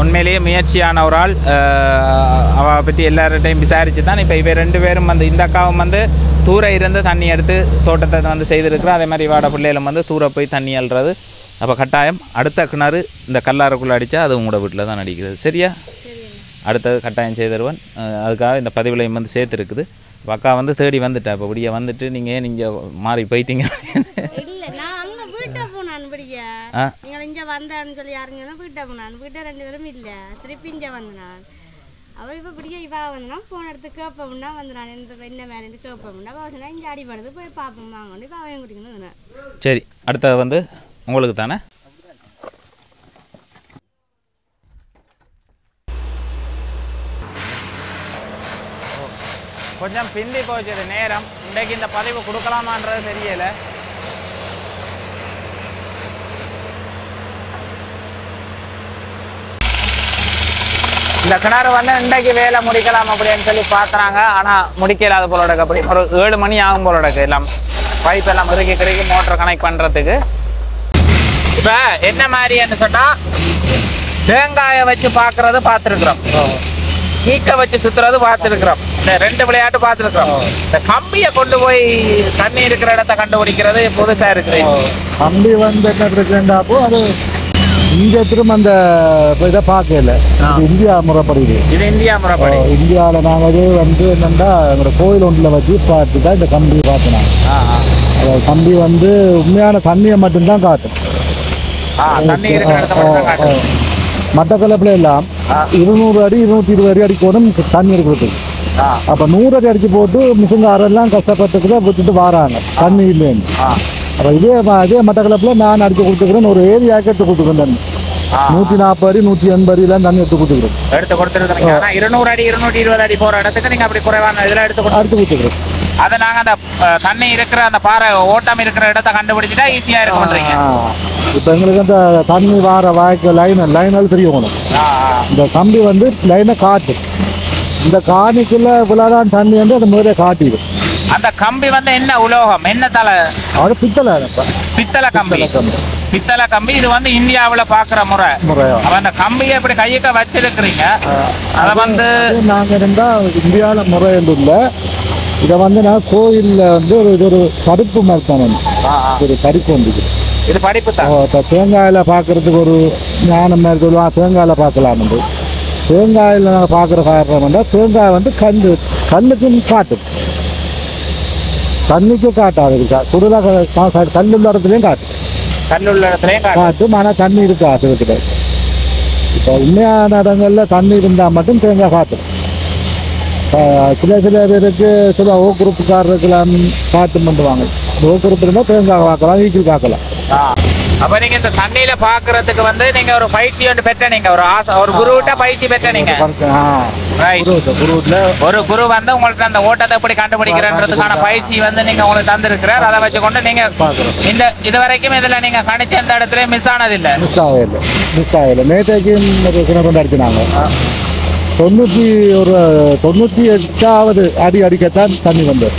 உண்மையிலேயே முயற்சியான ஒரு ஆள். அஹ், அவ பற்றி எல்லார்ட்டையும் விசாரிச்சு தான் இப்போ இவ ரெண்டு பேரும் வந்து இந்த அக்காவும் வந்து தூர இருந்து தண்ணி எடுத்து தோட்டத்தை வந்து செய்திருக்கிறோம் அதே மாதிரி வாட பிள்ளைகளும் வந்து தூர போய் தண்ணி அள்ளுறது. அப்போ கட்டாயம் அடுத்த கிணறு இந்த கல்லாறுக்குள்ளே அடித்தா அது உங்களோட வீட்டில் தான் அடிக்கிறது. சரியா? அடுத்தது கட்டாயம் செய்து தருவேன் அஹ், அதுக்காக இந்த பதிவுலையும் வந்து சேர்த்துருக்குது. அக்கா வந்து தேடி வந்துட்டா. இப்போ இப்படியே வந்துட்டு நீங்கள் ஏன் நீங்கள் மாறி போயிட்டீங்க? ஆ. நீங்கள் இங்க வந்தேன்னு சொல்லி யாருங்க வீட்டை போனான்? வீட்டை ரெண்டு பேரும் இல்ல. திருப்பி இங்க வந்தான். அவ இப்ப பிடிக்க இவா வந்தான் போன இடத்து கேப்பம்னா வந்துடான் இந்த என்ன வேலை கேப்பம்னா அவ சொன்னா இங்க அடிபடுது போய் பார்ப்போம் வாங்க இப்ப அவன் குடிக்கணும் சரி அடுத்தது வந்து உங்களுக்கு தானே? கொஞ்சம் பிந்தி போச்சுது நேரம். இன்றைக்கு இந்த பதிவு கொடுக்கலாமான்றது தெரியல. இந்த கிணறு வந்து இன்றைக்கு வேலை முடிக்கலாம் அப்படின்னு சொல்லி பார்க்குறாங்க. ஆனால் முடிக்கலாத போலோட அப்படி ஒரு ஏழு மணி ஆகும் போலோட எல்லாம் பைப் எல்லாம் இறுக்கி கிடைக்கி மோட்டர் கனெக்ட் பண்ணுறதுக்கு இப்போ என்ன மாதிரின்னு சொன்னால் தேங்காயை வச்சு பார்க்குறது பார்த்துருக்குறோம். நீக்க வச்சு சுத்துறது பார்த்துருக்குறோம். இந்த ரெண்டு விளையாட்டு பார்த்துருக்குறோம். இந்த கம்பியை கொண்டு போய் தண்ணி இருக்கிற இடத்த கண்டுபிடிக்கிறது புதுசாக இருக்குது கம்பி வந்து என்ன அது திரும்ப அந்த இதை பார்க்கல. இந்தியா முறைப்படி இது இந்தியா முறைப்படி. இந்தியாவில் நாங்கள் வந்து என்னென்னா எங்களோட கோயில் ஒன்றில் வச்சு பார்த்து தான் இந்த ஆ ஆ. அந்த கம்பி வந்து உண்மையான தண்ணியை மட்டும்தான் காட்டும். மட்டக்களப்பில் எல்லாம் இருநூறு அடி இருநூத்தி இருபது அடி அடிக்கணும் தண்ணி இருக்கிறது அப்போ நூறு அடி அடிச்சு போட்டு மிஷின்காரெல்லாம் கஷ்டப்பட்டுக்கிட்ட விட்டுட்டு வராங்க. தண்ணி இல்லைன்னு. அப்போ இதே இதே மட்டக்களப்பில் நான் அடிச்சு கொடுத்துக்கிறேன் ஒரு ஏரியாவுக்கு எடுத்து கொடுத்துக்கிறேன் தண்ணி. நூற்றி நாற்பது அடி நூற்றி எண்பது அடிலாம் தண்ணி எடுத்து கொடுத்துக்கிறேன். எடுத்து கொடுத்துருக்கீங்க ஆனா இருநூறு அடி இருநூற்றி இருபது அடி போற இடத்துக்கு நீங்க அப்படி குறைவான இதுல எடுத்து அடுத்து கொடுத்துக்கிறேன். அதை நாங்க அந்த தண்ணி இருக்கிற அந்த பாறை ஓட்டம் இருக்கிற இடத்த கண்டுபிடிச்சிட்டா ஈஸியா இருக்கும் இப்போ எங்களுக்கு அந்த தண்ணி வார வாய்க்கு லைன் லைனால் தெரியணும். இந்த கம்பி வந்து லைனை காட்டு. இந்த காணிக்குள்ள இவ்வளோதான் தண்ணி வந்து அந்த முதலே காட்டிடும். அந்த கம்பி வந்து என்ன உலோகம்? என்ன தலை அது பித்தளை பித்தளை கம்பி. பித்தளை கம்பி. இது வந்து இந்தியாவுல பாக்குற முறை. அப்ப அந்த கம்பியை இப்படி கையக்க வச்சிருக்கிறீங்க? அதை வந்து நாங்கள் இருந்தால் இந்தியாவில் முறை இல்லை. இதை வந்து நான் கோயிலில் வந்து ஒரு இது ஒரு பருப்பு மருத்துவம் ஒரு பருப்பு வந்துது இது படிப்பு தான். தேங்காயில் பார்க்கறதுக்கு ஒரு ஞானம் மாதிரி சொல்லுவான் தேங்காயில் பார்க்கலாம் வந்து தேங்காயில் நாங்கள் பார்க்குற காரணம் வந்து தேங்காய் வந்து கல் கல்லுக்கும் காட்டும். தண்ணிக்கு காட்டாது. சுடுல கல்லுள்ள இடத்துலையும் காட்டும் கல்லுள்ள இடத்துலயும் காட்டு. காட்டும் ஆனால் தண்ணி இருக்கு ஆசிரியத்துல இப்போ உண்மையான இடங்கள்ல தண்ணி இருந்தால் மட்டும் தேங்காய் காட்டும் சில சில பேருக்கு சில ஓ குரூப்புக்காரருக்கெல்லாம் காட்டும் பண்ணுவாங்க ஓ குரூப் இருந்தால் தேங்காய் காக்கலாம் ஈக்கில் காக்கலாம். ஆ. அப்ப நீங்க இந்த தண்ணியில பாக்குறதுக்கு வந்து நீங்க ஒரு பயிற்சி ஒன்று பெற்ற நீங்க ஒரு ஆசை ஒரு குருவிட்ட பயிற்சி பெற்ற நீங்க. ஒரு குரு வந்து உங்களுக்கு அந்த ஓட்டத்தை எப்படி கண்டுபிடிக்கிறன்றதுக்கான பயிற்சி வந்து நீங்க உங்களுக்கு தந்திருக்கிறார். அதை வச்சுக்கொண்டு நீங்க இந்த இது வரைக்கும் இதுல நீங்க கணிச்ச எந்த இடத்துல மிஸ் ஆனது இல்ல மிஸ் ஆகல. மிஸ் ஆகல நேற்றைக்கும் அடிச்சினாங்க தொண்ணூற்றி ஒரு தொண்ணூற்றி எட்டாவது அடி அடிக்கத்தான் தண்ணி வந்தது.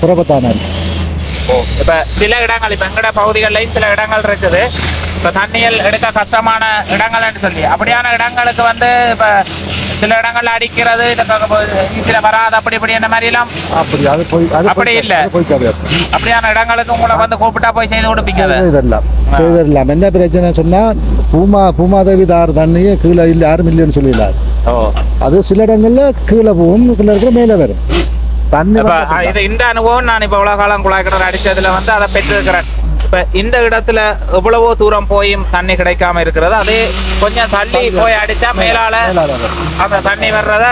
புறப்பத்தான இப்ப சில இடங்கள் இப்ப எங்கட பகுதிகளிலையும் சில இடங்கள் இருக்குது. இப்ப தண்ணியல் எடுக்க கஷ்டமான இடங்கள்னு சொல்லி. அப்படியான இடங்களுக்கு வந்து இப்ப சில இடங்கள்ல அடிக்கிறது ஈஸியில வராது அப்படி இப்படி இந்த மாதிரி எல்லாம் அப்படி இல்ல. அப்படியான இடங்களுக்கு உங்களை வந்து கூப்பிட்டா போய் செய்து கொடுப்பீங்க அதை. செய்தரலாம். செய்தரலாம். என்ன பிரச்சனை சொன்னா பூமா பூமாதேவி தார் தண்ணியே கீழே இல்லை யாரும் இல்லைன்னு சொல்லிடலாம் அது சில இடங்கள்ல கீழே போகும் இடத்துல மேலே வரும். இது இந்த அனுபவம் நான் இப்ப இவ்வளவு காலம் குழாய் கிணறு அடிச்சதுல வந்து அதை பெற்றிருக்கிறேன். இப்ப இந்த இடத்துல எவ்வளவோ தூரம் போயும் தண்ணி கிடைக்காம இருக்கிறது. அதே கொஞ்சம் தள்ளி போய் அடிச்சா மேலால. அந்த தண்ணி வர்றத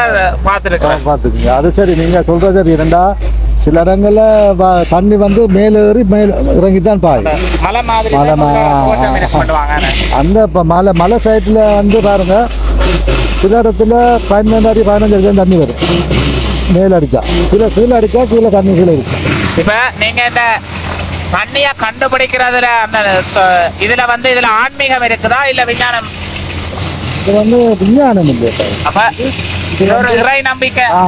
பார்த்துருக்கிறேன். பார்த்துக்குங்க. அது சரி நீங்க சொல்றது சரி. ரெண்டா சில இடங்கள்ல தண்ணி வந்து மேலே ஏறி மேல இறங்கி தான் பாய் மலை அந்த இப்போ மலை மலை சைட்டில் வந்து பாருங்க சில இடத்துல பன்னெண்டு அடி பதினஞ்சு அடி தான் தண்ணி வரும். மேலே அடிச்சா கீழே கீழே அடிச்சா கீழே தண்ணி கீழே இருக்கு. இப்ப நீங்க இந்த தண்ணிய கண்டுபிடிக்கிறதுல அந்த இதுல வந்து இதுல ஆன்மீகம் இருக்குதா இல்ல விஞ்ஞானம்? இது வந்து விஞ்ஞானம் இல்லை அப்ப இது ஒரு இறை நம்பிக்கை. ஆ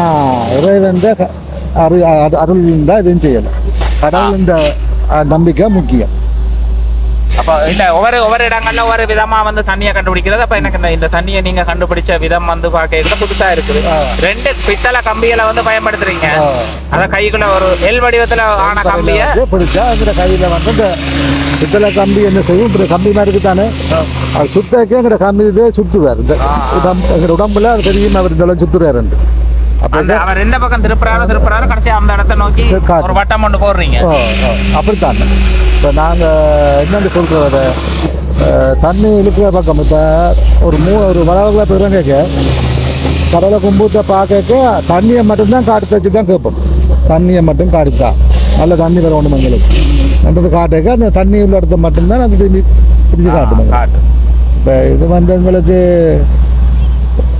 இறைவன் அருள் அருள் இருந்தால் எதுவும் செய்யலாம் கடவுள் இந்த நம்பிக்கை முக்கியம். அப்ப இல்ல ஒவ்வொரு ஒவ்வொரு இடங்கள்ல ஒவ்வொரு விதமா வந்து தண்ணியை கண்டுபிடிக்கிறது. அப்ப எனக்கு இந்த இந்த தண்ணியை நீங்க கண்டுபிடிச்ச விதம் வந்து பார்க்க புதுசா இருக்குது. ரெண்டு பித்தளை கம்பிகளை வந்து பயன்படுத்துறீங்க. அத கைக்குள்ள ஒரு எல் வடிவத்துல ஆன கம்பிய. பிடிச்சா அந்த கையில் வந்து இந்த பித்தளை கம்பி என்ன செய்யும்? இப்படி கம்பி மாதிரி இருக்குதானே அது சுத்தக்கே எங்கட கம்பி இதே சுற்றுவார் இந்த எங்கட உடம்புல அது தெரியும் அவர் இதெல்லாம் சுற்றுறாரு அப்போ அந்த அவர் எந்த பக்கம் திருப்புறாரோ திருப்புறாரோ கடைசி அந்த இடத்த நோக்கி. ஒரு வட்டம் ஒன்று போடுறீங்க. அப்படித்தான். இப்போ நாங்கள் என்னென்னு சொல்கிறத தண்ணி இழுக்கிற பக்கம் இப்போ ஒரு மூ ஒரு வளவள பிறங்க கடலை கும்பூத்தை பார்க்க தண்ணியை மட்டும்தான் காட்டு வச்சு தான் கேட்போம். தண்ணியை மட்டும் காட்டுத்தா நல்ல தண்ணி வரணும் எங்களுக்கு நல்லது காட்டுக்க அந்த தண்ணி உள்ள இடத்த மட்டும்தான் அது திரும்பி பிடிச்சி காட்டணும் காட்டு இப்போ இது வந்து எங்களுக்கு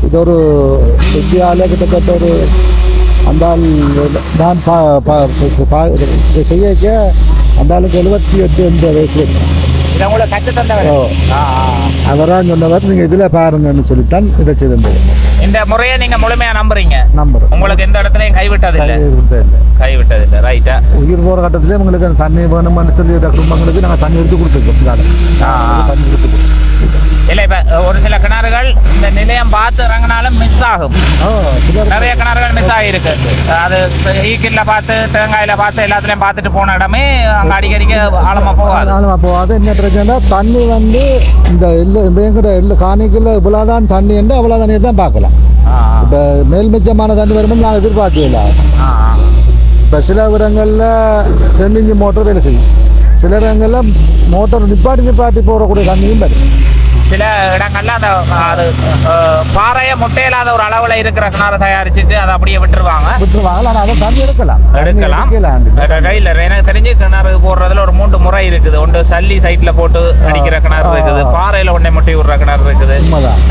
இது ஒரு வித்தியாலய கிட்டத்தட்ட ஒரு அந்த நான் பா செய்ய அந்த ஆளுக்கு எழுபத்தி எட்டு எண்பது வயசு. அவராக சொன்னவர் நீங்கள் இதில் பாருங்கன்னு சொல்லித்தான் இதை செய்திருந்தது இந்த முறையை நீங்க முழுமையா நம்புறீங்க? நம்பர் உங்களுக்கு எந்த இடத்துலயும் கைவிட்டது இல்ல கைவிட்டது இல்ல ரைட்டா உயிர் போகிற கட்டத்திலே உங்களுக்கு தண்ணி வேணும்னு சொல்லி குடும்பங்களுக்கு நாங்கள் தண்ணி எடுத்து கொடுத்துருக்கோம். தண்ணி கொடுத்துருக்கோம். இல்ல இப்ப ஒரு சில கிணறுகள் இந்த நிலையம் பார்த்து இறங்கினாலும் மிஸ் ஆகும். நிறைய கிணறுகள் மிஸ் ஆகிருக்கு அது ஈக்கில்ல பார்த்து தேங்காயில பார்த்து எல்லாத்துலயும் பார்த்துட்டு போன இடமே அங்க அடிக்கடிக்க ஆழமா போகாது. ஆமாம் அப்போ அது என்ன பிரச்சனை தண்ணி வந்து இந்த எல்லை இப்போ எங்கிட்ட எல்லை காணிக்குள்ள இவ்வளோதான் தண்ணி என்று அவ்வளோ தண்ணியை தான் பார்க்கலாம். இப்போ மேல் மிச்சமான தண்ணி வரும்போது நான் எதிர்பார்க்கல. இப்போ சில இடங்களில் தென்னிஞ்சி மோட்டர் வேலை செய்யும். சில இடங்களில் மோட்டர் நிப்பாட்டி நிப்பாட்டி போகக்கூடிய தண்ணியும் வரும். சில இடங்கள்ல அந்த அது பாறைய முட்டையில்லாத ஒரு அளவுல இருக்கிற கிணறு தயாரிச்சுட்டு அதை அப்படியே விட்டுருவாங்க. விட்டுருவாங்க. அதை தண்ணி எடுக்கலாம். எடுக்கலாம். கையில் எனக்கு தெரிஞ்சு கிணறு போடுறதுல ஒரு மூன்று முறை இருக்குது. ஒன்று சல்லி சைட்ல போட்டு அடிக்கிற கிணறு இருக்குது. பாறையில ஒன்றை முட்டி விடுற கிணறு இருக்குது.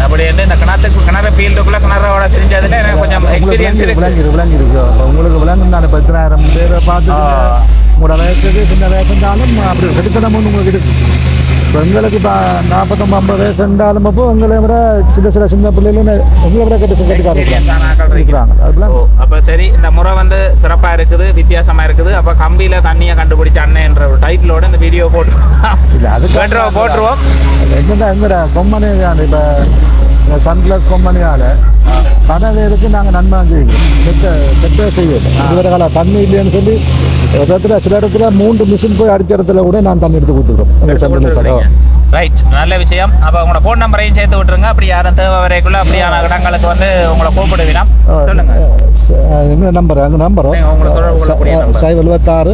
அப்படி வந்து இந்த கிணத்துக்கு கிணறு ஃபீல்டுக்குள்ள கிணறோட தெரிஞ்சதுல எனக்கு கொஞ்சம் எக்ஸ்பீரியன்ஸ் இருக்கு. விளங்கிருக்கு விளங்கிருக்கு உங்களுக்கு விளங்கும் நான் பத்திராயிரம் பேரை பார்த்து உங்களோட வயசுக்கு சின்ன வயசுனாலும் அப்படி கெடுத்தனம் ஒன்று உங்களுக்கு இருக்கு. இப்போ எங்களுக்கு இப்போ நாற்பத்தொம்பது ஐம்பது வயசு இருந்தாலும் அப்போ எங்களை விட சில சில சின்ன பிள்ளைகள் எங்களை விட கெட்டு கெட்டுக்காரங்க அப்ப சரி இந்த முறை வந்து சிறப்பா இருக்குது வித்தியாசமா இருக்குது. அப்ப கம்பியில தண்ணியை கண்டுபிடிச்ச அண்ணன் என்ற ஒரு டைட்டிலோட இந்த வீடியோ போட்டு இல்லை அதுக்கு போட்டுருவோம் போட்டுருவோம். என்னடா எங்கட கொம்பனி இப்போ சன்கிளாஸ் கொம்பனியால் பல பேருக்கு நாங்கள் நன்மை செய்கிறோம் கெட்ட கெட்ட செய்யணும் இதுவரை கால தண்ணி இல்லைன்னு சொல்லி இடத்துல சில இடத்துல மூன்று மிஷின் போய் அடிச்ச இடத்துல கூட நான் தண்ணி எடுத்து கொடுத்துருக்கோம். ரைட் நல்ல விஷயம். அப்ப உங்களோட ஃபோன் நம்பரையும் சேர்த்து விட்டுருங்க. அப்படி யாரும் தேவை வரைக்குள்ள அப்படியான இடங்களுக்கு வந்து உங்களை கூப்பிடுவீனா? சொல்லுங்க. எங்கள் நம்பர் எங்கள் நம்பரும். சைவ எழுபத்தாறு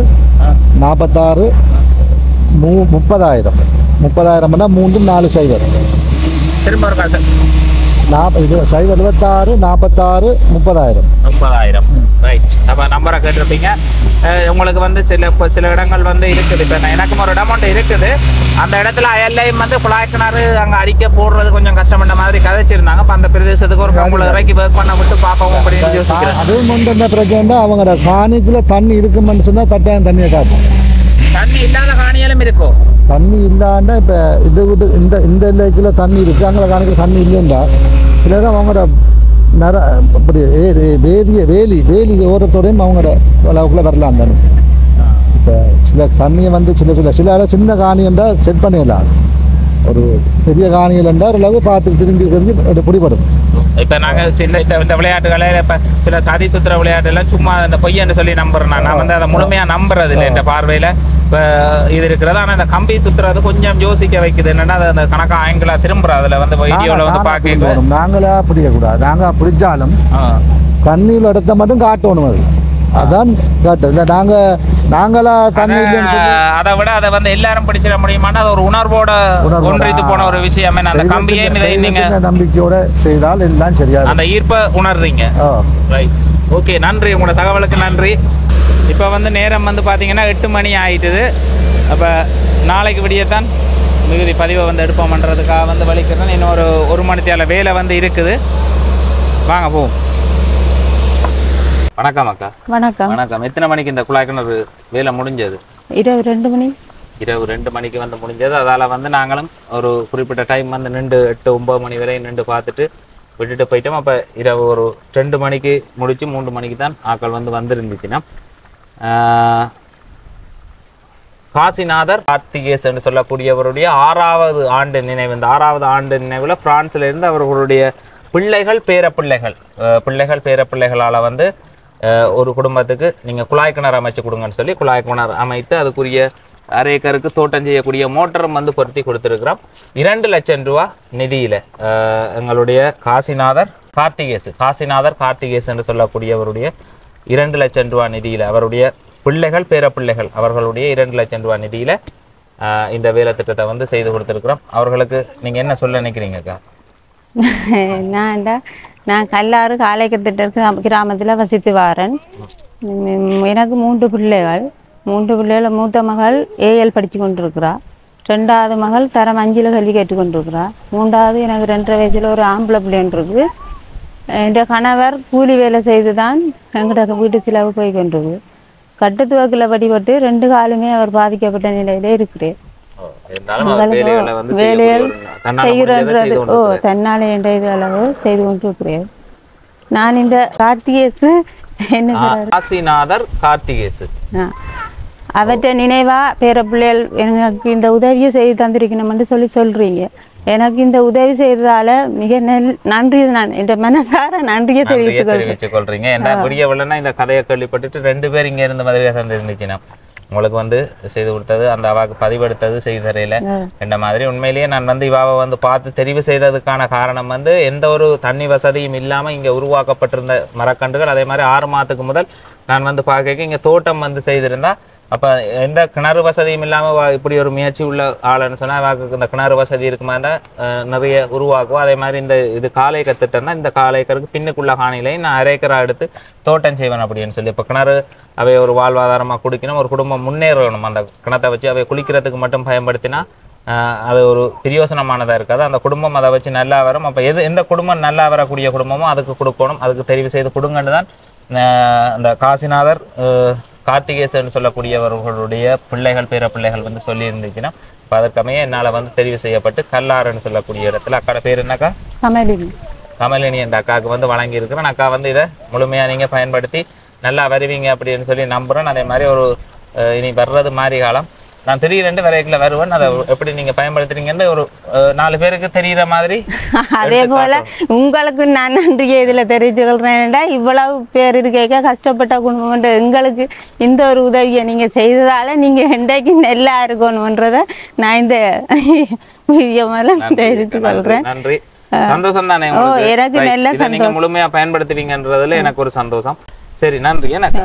நாற்பத்தாறு மூ முப்பதாயிரம். முப்பதாயிரம்னா மூன்று நாலு சைவர். திரும்ப ஒரு காசு நாற்ப இது சைவ எழுபத்தாறு நாற்பத்தாறு முப்பதாயிரம் முப்பதாயிரம் ரைட் அப்போ நம்பரை கேட்டிருப்பீங்க உங்களுக்கு வந்து சில இப்போ சில இடங்கள் வந்து இருக்குது இப்போ எனக்கும் ஒரு இடம் ஒன்று இருக்குது அந்த இடத்துல அயல்லையும் வந்து குழாய் கிணறு அங்கே அடிக்க போடுறது கொஞ்சம் கஷ்டப்பட்ட மாதிரி கதைச்சிருந்தாங்க அப்போ அந்த பிரதேசத்துக்கு ஒரு கம்பளை இறக்கி ஒர்க் பண்ண விட்டு பார்ப்போம் அப்படின்னு யோசிக்கிறேன் அதுவும் வந்து என்ன பிரச்சனை அவங்களோட காணிக்குள்ள தண்ணி இருக்குமென்னு சொன்னா கட்டாயம் தண்ணியை காட்டும் தண்ணி இல்லாத காணியாலும் இருக்கும் தண்ணி இல்லாண்டா இப்போ இது விட்டு இந்த இந்த லேக்கில் தண்ணி இருக்குது அங்கே கணக்கு தண்ணி இல்லைண்டா சில அவங்களோட நர அப்படி ஏ- வேதிய வேலி வேலி ஓரத்தோடையும் அவங்களோட அளவுக்குள்ள வரலாம் தானே இப்போ சில தண்ணியை வந்து சில சில சில சின்ன காணியண்டா செட் பண்ணிடலாம். ஒரு பெரிய காணியிலண்டா ஓரளவு பார்த்து திரும்பி திரும்பி பிடிபடும். இப்போ நாங்கள் சின்ன இந்த இந்த விளையாட்டுகளை இப்போ சில சதி சுத்திர விளையாட்டுலாம் சும்மா அந்த பொய்யன்னு சொல்லி நம்புறேன் நான் நான் வந்து அதை முழுமையாக நம்புறது இல்லை என்ற பார்வையில் இப்போ இது இருக்கிறது. ஆனால் இந்த கம்பி சுத்துறது கொஞ்சம் யோசிக்க வைக்குது. என்னன்னா அது அந்த கணக்கா ஆங்கிளாக திரும்புற. அதில் வந்து வீடியோவில் வந்து பார்க்க நாங்களா பிடிக்கக்கூடாது நாங்கள் பிடிச்சாலும் தண்ணியில் இடத்த மட்டும் காட்டணும் அது. அதான் இல்லை நாங்கள் நாங்களா தண்ணி அதை விட அதை வந்து எல்லாரும் பிடிச்சிட முடியுமானா அது ஒரு உணர்வோட ஒன்றித்து போன ஒரு விஷயம். அந்த இதையும் நீங்க நம்பிக்கையோட செய்தால் எல்லாம் சரியா அந்த ஈர்ப்பை உணர்றீங்க. ரைட் ஓகே நன்றி. உங்களோட தகவலுக்கு நன்றி. இப்போ வந்து நேரம் வந்து பார்த்தீங்கன்னா எட்டு மணி ஆயிட்டுது. அப்போ நாளைக்கு விடியத்தான் மிகுதி பதிவை வந்து எடுப்போம்ன்றதுக்காக வந்து வலிக்கிறேன். இன்னும் ஒரு ஒரு மணித்தியால வேலை வந்து இருக்குது. வாங்க போவோம். வணக்கம் அக்கா. வணக்கம். வணக்கம். எத்தனை மணிக்கு இந்த குழாய் கிணறு வேலை முடிஞ்சது? இரவு ரெண்டு மணி. இரவு ரெண்டு மணிக்கு வந்து முடிஞ்சது. அதால வந்து நாங்களும் ஒரு குறிப்பிட்ட டைம் வந்து நின்று எட்டு ஒன்பது மணி வரை நின்று பார்த்துட்டு விட்டுட்டு போயிட்டோம். அப்போ இரவு ஒரு ரெண்டு மணிக்கு முடிச்சு மூன்று மணிக்கு தான் ஆக்கள் வந்து வந்திருந்துச்சுன்னா காசிநாதர் கார்த்திகேஸ் என்று சொல்லக்கூடியவருடைய ஆறாவது ஆண்டு நினைவு. இந்த ஆறாவது ஆண்டு நினைவில் பிரான்ஸ்ல இருந்து அவர்களுடைய பிள்ளைகள் பேரப்பிள்ளைகள் பிள்ளைகள் பேரப்பிள்ளைகளால் வந்து ஒரு குடும்பத்துக்கு நீங்கள் குழாய் கிணறு அமைச்சு கொடுங்கன்னு சொல்லி குழாய் கிணறு அமைத்து அதுக்குரிய அரை ஏக்கருக்கு தோட்டம் செய்யக்கூடிய மோட்டரும் வந்து பொருத்தி கொடுத்துருக்கிறோம். இரண்டு லட்சம் ரூபா நிதியில் எங்களுடைய காசிநாதர் கார்த்திகேசு காசிநாதர் கார்த்திகேசு என்று சொல்லக்கூடியவருடைய இரண்டு லட்சம் ரூபா நிதியில் அவருடைய பிள்ளைகள் பேர பிள்ளைகள் அவர்களுடைய இரண்டு லட்சம் ரூபா நிதியில் இந்த வேலை திட்டத்தை வந்து செய்து கொடுத்துருக்குறோம். அவர்களுக்கு நீங்கள் என்ன சொல்ல நினைக்கிறீங்கக்கா? நான் நான் கல்லாறு காலைக்கத்திட்ட கிராமத்தில் வசித்து வாரன். எனக்கு மூன்று பிள்ளைகள். மூன்று பிள்ளைகள் மூத்த மகள் ஏஎல் படித்து கொண்டிருக்கிறா. ரெண்டாவது மகள் தரம் அஞ்சில் கல்வி கற்றுக் மூன்றாவது எனக்கு ரெண்டரை வயசில் ஒரு ஆம்பளை பிள்ளைன்றிருக்கு. என் கணவர் கூலி வேலை செய்து தான் எங்களோட வீட்டு செலவு போய் கொண்டிருக்கு. கட்டுத்துவக்கில் படிபட்டு ரெண்டு காலுமே அவர் பாதிக்கப்பட்ட நிலையிலே இருக்கிறேன் வேலைகளை செய்கிறன்றது ஓ. தன்னாலே என்ற இது அளவு செய்து கொண்டிருக்கிறேன் நான் இந்த கார்த்திகேசு என்ன கார்த்திகேசு. அவற்றை நினைவா பேர பிள்ளைகள் எனக்கு இந்த உதவியை செய்து தந்திருக்கணும்னு சொல்லி சொல்றீங்க. எனக்கு இந்த உதவி செய்ததால மிக நன்றி நான் இந்த மனசார நன்றியை தெரிவித்துக் கொள்றீங்க என்ன புரிய விடலன்னா இந்த கதையை கேள்விப்பட்டுட்டு ரெண்டு பேர் இங்க இருந்த மாதிரி தந்து இருந்துச்சுன்னா உங்களுக்கு வந்து செய்து கொடுத்தது அந்த அவாக்கு பதிவெடுத்தது செய்து தரையில என்ற மாதிரி உண்மையிலேயே நான் வந்து இவாவை வந்து பார்த்து தெரிவு செய்ததுக்கான காரணம் வந்து எந்த ஒரு தண்ணி வசதியும் இல்லாம இங்க உருவாக்கப்பட்டிருந்த மரக்கன்றுகள். அதே மாதிரி ஆறு மாதத்துக்கு முதல் நான் வந்து பார்க்க இங்க தோட்டம் வந்து செய்திருந்தா அப்போ எந்த கிணறு வசதியும் இல்லாமல் வா- இப்படி ஒரு முயற்சி உள்ள ஆளுன்னு சொன்னால் அவாக்கு இந்த கிணறு வசதி இருக்குமா இருந்தால் நிறைய உருவாக்கும். அதே மாதிரி இந்த இது காலை கத்துட்டேன்னா இந்த காலை ஏக்கருக்கு பின்னுக்குள்ள காணிலையும் நான் அரைக்கரா எடுத்து தோட்டம் செய்வேன் அப்படின்னு சொல்லி. இப்போ கிணறு அவை ஒரு வாழ்வாதாரமாக குடிக்கணும் ஒரு குடும்பம் முன்னேறணும். அந்த கிணத்தை வச்சு அவை குளிக்கிறதுக்கு மட்டும் பயன்படுத்தினா அது ஒரு பிரயோசனமானதாக இருக்காது. அந்த குடும்பம் அதை வச்சு நல்லா வரும். அப்போ எது எந்த குடும்பம் நல்லா வரக்கூடிய குடும்பமோ அதுக்கு கொடுக்கணும். அதுக்கு தெரிவு செய்து கொடுங்கன்னு தான் அந்த காசிநாதர் கார்த்திகேசன் சொல்லக்கூடியவர்களுடைய பிள்ளைகள் பேர பிள்ளைகள் வந்து சொல்லி இருந்துச்சுன்னா இப்போ அதற்கமைய என்னால் வந்து தெரிவு செய்யப்பட்டு கல்லாறுன்னு சொல்லக்கூடிய இடத்துல அக்காட பேர் என்னக்கா? கமலினி. கமலினி என்ற அக்காவுக்கு வந்து வழங்கி இருக்கிறேன் அக்கா வந்து இதை முழுமையாக நீங்கள் பயன்படுத்தி நல்லா வருவீங்க அப்படின்னு சொல்லி நம்புகிறேன் அதே மாதிரி ஒரு இனி வர்றது மாதிரி காலம். நான் திடீரென்று வரைக்குள்ள வருவேன். அதை எப்படி நீங்கள் பயன்படுத்துறீங்கன்னு ஒரு நாலு பேருக்கு தெரிகிற மாதிரி அதே போல. உங்களுக்கு நான் நன்றியை இதுல தெரிவித்துக் கொள்றேன்டா இவ்வளவு பேர் இருக்க கஷ்டப்பட்ட குடும்பம் எங்களுக்கு இந்த ஒரு உதவியை நீங்க செய்ததால நீங்க என்றைக்கு நல்லா இருக்கணும்ன்றத நான் இந்த நன்றி, தெரிவித்துக் நன்றி, கொள்றேன். நன்றி. சந்தோஷம் தானே? எனக்கு. நல்ல நீங்க முழுமையா பயன்படுத்துவீங்கன்றதுல எனக்கு ஒரு சந்தோஷம். சரி நன்றி. எனக்கு